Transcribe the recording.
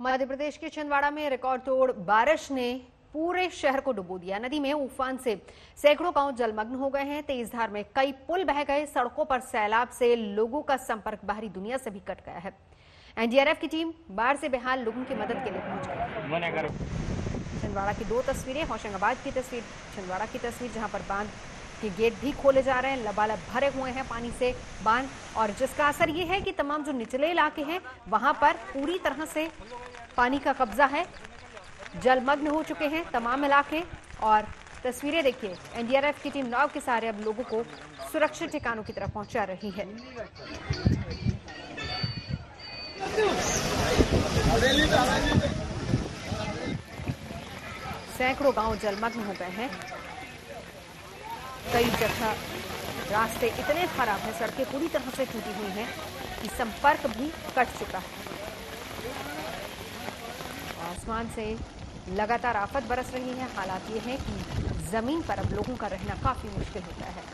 मध्य प्रदेश के छिंदवाड़ा में रिकॉर्ड तोड़ बारिश ने पूरे शहर को डुबो दिया। नदी में उफान से सैकड़ों गाँव जलमग्न हो गए हैं। तेज धार में कई पुल बह गए। सड़कों पर सैलाब से लोगों का संपर्क बाहरी दुनिया से भी कट गया है। एनडीआरएफ की टीम बाढ़ से बेहाल लोगों की मदद के लिए पहुँच गई। छिंदवाड़ा की दो तस्वीरें होशंगाबाद की तस्वीर छिंदवाड़ा की तस्वीर जहाँ पर बाँध के गेट भी खोले जा रहे हैं। लबालब भरे हुए हैं पानी से बाँध। और जिसका असर ये है कि तमाम जो निचले इलाके हैं, वहाँ पर पूरी तरह से पानी का कब्जा है। जलमग्न हो चुके हैं तमाम इलाके। और तस्वीरें देखिए, एनडीआरएफ की टीम नाव के सहारे अब लोगों को सुरक्षित ठिकानों की तरफ़ पहुँचा रही है। सैकड़ों गाँव जलमग्न हो गए हैं। कई जगह रास्ते इतने खराब हैं, सड़कें पूरी तरह से टूटी हुई हैं कि संपर्क भी कट चुका है आसमान से लगातार आफत बरस रही है हालात ये हैं कि ज़मीन पर अब लोगों का रहना काफ़ी मुश्किल होता है.